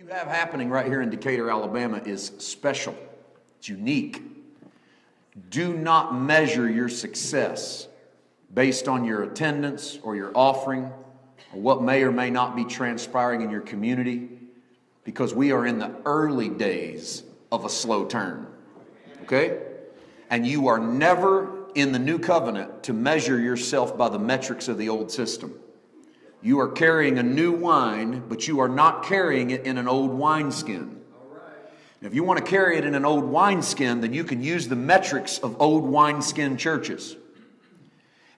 you have happening right here in Decatur, Alabama is special. It's unique. Do not measure your success based on your attendance or your offering or what may or may not be transpiring in your community because we are in the early days of a slow turn. Okay? And you are never in the new covenant to measure yourself by the metrics of the old system. You are carrying a new wine, but you are not carrying it in an old wineskin. If you want to carry it in an old wineskin, then you can use the metrics of old wineskin churches.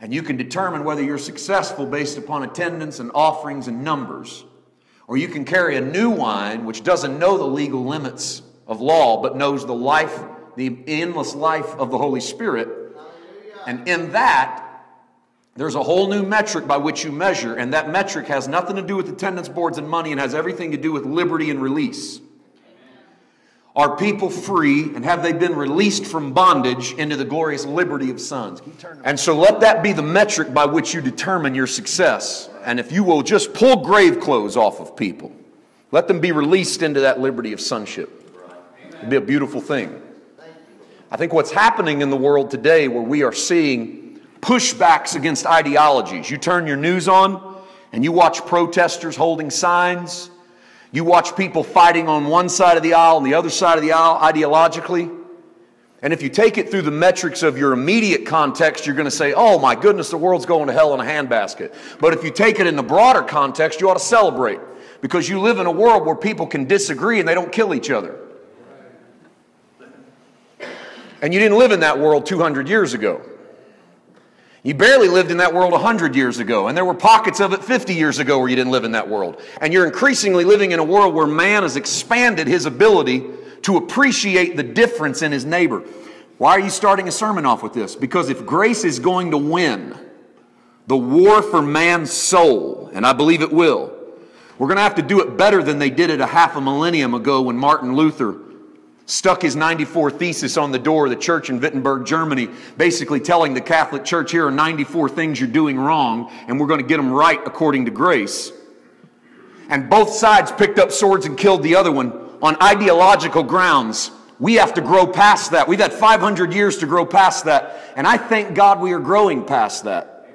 And you can determine whether you're successful based upon attendance and offerings and numbers. Or you can carry a new wine which doesn't know the legal limits of law, but knows the life, the endless life of the Holy Spirit. And in that, there's a whole new metric by which you measure, and that metric has nothing to do with attendance boards and money and has everything to do with liberty and release. Are people free and have they been released from bondage into the glorious liberty of sons? And so let that be the metric by which you determine your success. And if you will just pull grave clothes off of people, let them be released into that liberty of sonship. It'd be a beautiful thing. I think what's happening in the world today where we are seeing pushbacks against ideologies. You turn your news on and you watch protesters holding signs. You watch people fighting on one side of the aisle and the other side of the aisle ideologically. And if you take it through the metrics of your immediate context, you're going to say, oh my goodness, the world's going to hell in a handbasket. But if you take it in the broader context, you ought to celebrate because you live in a world where people can disagree and they don't kill each other. And you didn't live in that world 200 years ago. You barely lived in that world 100 years ago, and there were pockets of it 50 years ago where you didn't live in that world. And you're increasingly living in a world where man has expanded his ability to appreciate the difference in his neighbor. Why are you starting a sermon off with this? Because if grace is going to win the war for man's soul, and I believe it will, we're going to have to do it better than they did it a half a millennium ago when Martin Luther stuck his 94 thesis on the door of the church in Wittenberg, Germany, basically telling the Catholic Church here are 94 things you're doing wrong, and we're going to get them right according to grace. And both sides picked up swords and killed the other one on ideological grounds. We have to grow past that. We've had 500 years to grow past that. And I thank God we are growing past that.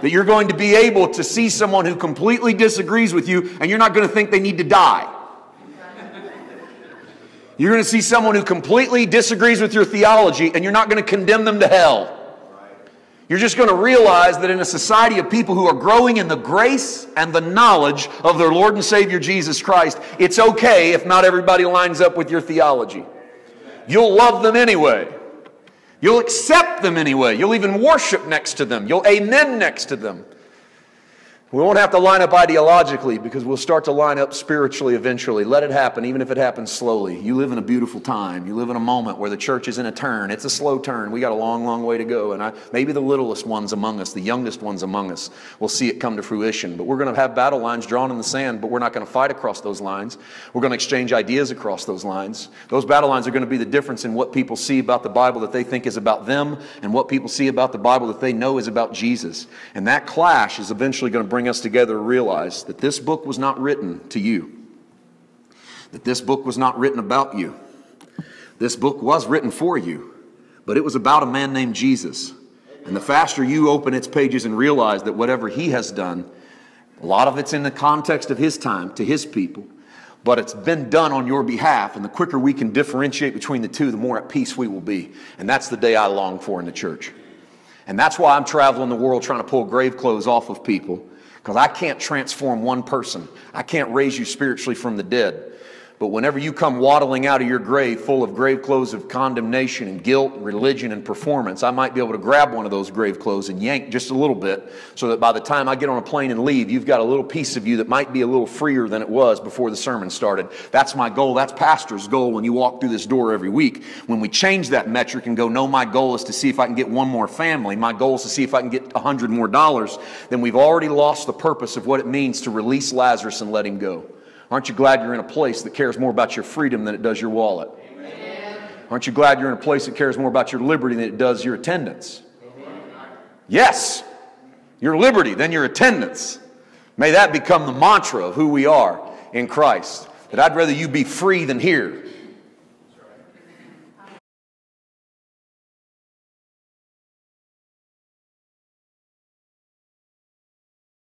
That you're going to be able to see someone who completely disagrees with you and you're not going to think they need to die. You're going to see someone who completely disagrees with your theology and you're not going to condemn them to hell. You're just going to realize that in a society of people who are growing in the grace and the knowledge of their Lord and Savior Jesus Christ, it's okay if not everybody lines up with your theology. You'll love them anyway. You'll accept them anyway. You'll even worship next to them. You'll amen next to them. We won't have to line up ideologically because we'll start to line up spiritually eventually. Let it happen, even if it happens slowly. You live in a beautiful time. You live in a moment where the church is in a turn. It's a slow turn. We got a long, long way to go. And I, maybe the littlest ones among us, the youngest ones among us, will see it come to fruition. But we're going to have battle lines drawn in the sand, but we're not going to fight across those lines. We're going to exchange ideas across those lines. Those battle lines are going to be the difference in what people see about the Bible that they think is about them and what people see about the Bible that they know is about Jesus. And that clash is eventually going to bring bring us together to realize that this book was not written to you, that this book was not written about you. This book was written for you, but it was about a man named Jesus. And the faster you open its pages and realize that whatever he has done, a lot of it's in the context of his time to his people, but it's been done on your behalf. And the quicker we can differentiate between the two, the more at peace we will be. And that's the day I long for in the church. And that's why I'm traveling the world trying to pull grave clothes off of people because I can't transform one person. I can't raise you spiritually from the dead. But whenever you come waddling out of your grave full of grave clothes of condemnation and guilt, and religion, and performance, I might be able to grab one of those grave clothes and yank just a little bit so that by the time I get on a plane and leave, you've got a little piece of you that might be a little freer than it was before the sermon started. That's my goal. That's pastor's goal when you walk through this door every week. When we change that metric and go, no, my goal is to see if I can get one more family, my goal is to see if I can get a hundred more dollars, then we've already lost the purpose of what it means to release Lazarus and let him go. Aren't you glad you're in a place that cares more about your freedom than it does your wallet? Amen. Aren't you glad you're in a place that cares more about your liberty than it does your attendance? Amen. Yes, your liberty than your attendance. May that become the mantra of who we are in Christ. that I'd rather you be free than here.